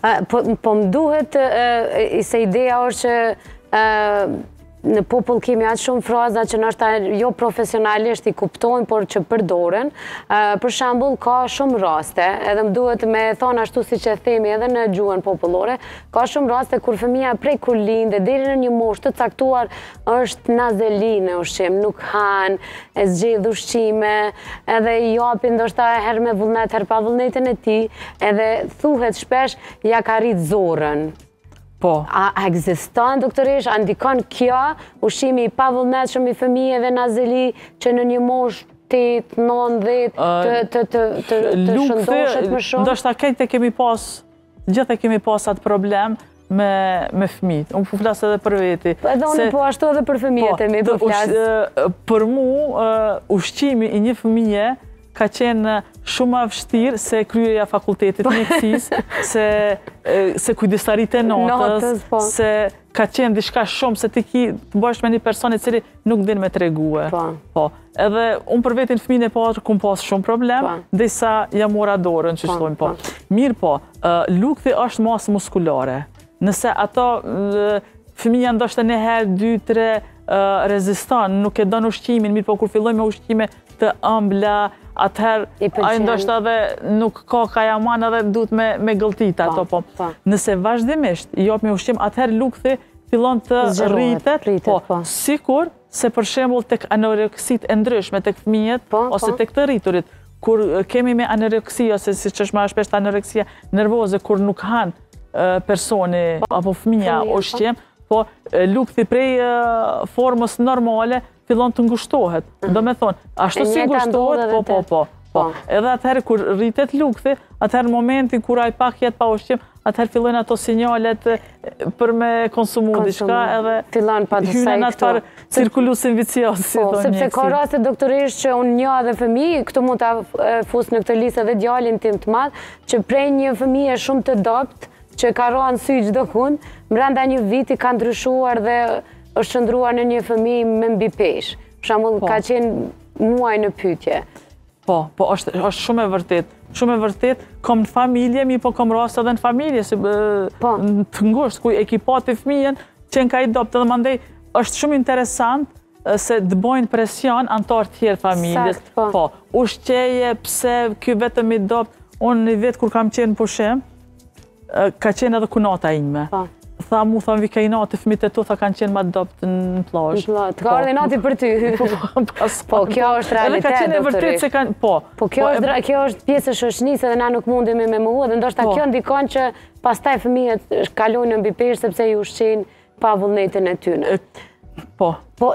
Po më duhet se ideja është që në popull kemi aq shumë fraza që nashta jo profesionalisht i kuptojnë, por që përdoren. Për shembull, ka shumë raste, edhe më duhet me thanë ashtu siç e themi edhe në gjuhën popullore, ka shumë raste kur fëmija prej kur lind, deri në një moshë të caktuar, është nazeli në ushqim, nuk han, e zgjedh ushqimin, edhe i japin ndoshta herë me vullnet, herë pa vullnetin e tij, edhe thuhet shpesh, ia ka rritë zorrën. Po. A ekziston, doktoreshë, a ndikon kjo ushqimi i pavullnetshëm i fëmijeve nazeli, që në një moshë 8, 9, 10, të shëndoshet më shumë? Ndoshta krejt e kemi pasë, Gjithë e kemi pas atë problem me fëmijët. Unë po flas edhe për veti. Po edhe unë po ashtu edhe për fëmijët e mi po flas. Për mu, ushqimi i një fëmije ka qenë shumë ma i vështirë se kryerja e fakultetit të mjekësisë, se kujdestaritë e natës, se ka qenë diçka shumë se ti ki të bësh me një person i cili nuk din me tregue. Po. Po. Edhe unë për veti fëmijën e parë kam pas shumë problem, po. derisa ia mora dorën që po, shtojnë po. po. Mirëpo, lukthi është masë muskulare. Nëse ato fëmija ndoshta një herë, dy, tre, reziston, nuk e don ushqimin, mirëpo kur fillon me ushqime, të ëmbla, atëherë ai ndoshta dhe nuk ka kah ia mban edhe duhet me, me gëlltit po, ato po. po. Nëse vazhdimisht i jepni ushqim, atëherë lukthi fillon të rritet, po, po, sikur se për shembull tek anoreksitë e ndryshme tek fëmijët po, ose po. tek të rriturit, kur kemi me anoreksi ose siç është më shpesh anoreksia nervoze kur nuk han personi po, apo fëmija ushqim, po lukthi prej formës normale fillon të ngushtohet. Mhm. Do me thënë, ashtu si ngushtohet, po, po, po, po. Edhe atëherë kur rritet lukthi, atëherë në momentin kur ai pak jet pa ushqim, atëherë fillojnë ato sinjalet për me konsumu diçka edhe hyn në atë farë cirkulusin vicios si po, sepse ka raste doktoreshë që unë njoh dhe fëmij këtu mund të fus në këtë listë edhe djallin tim të madh që prej një fëmije shumë të dobët që ka ra në sy gjithkund mbrenda një viti ka ndryshuar dhe është shndërruar në një fëmijë me mbipeshë. Për shembull, po. ka qenë muaj në pyetje. Po, po, është, është shumë e vërtetë. Shumë e vërtetë, kom në familje, mirëpo kom rast edhe në familje, si, po. të ngushtë, ku e ki patë fëmijën, qenë ka i dobët dhe mandej, është shumë interesant se të bojnë presion anëtarët tjerë të familjes. Saktë, po. Po, ushqeje, pse, kjo vetëm i dobët, unë një vetë kur kam qenë pushim, Ka qenë edhe kunata ime. Po. Tha mu, tha më vika inati, fëmijët e tu, tha kanë qenë ma të dobët në plazh. Të ka ardhë inati për ty. Po, po, po, po kjo është realitet, doktoreshë. Edhe ka qenë e vërtetë se kanë, po. Po, kjo është, kjo është pjesë e shoqnisë edhe na nuk mundemi me mohu, edhe ndoshta kjo ndikon që pastaj fëmijët kalojnë në mbipeshë, sepse i ushqejnë pa vullnetin e tyne. Po. Po,